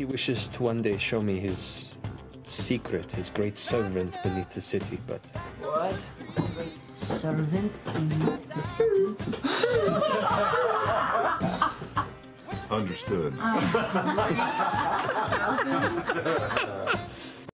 He wishes to one day show me his secret, his great servant beneath the city, but What? Servant beneath the city. Understood. Ah.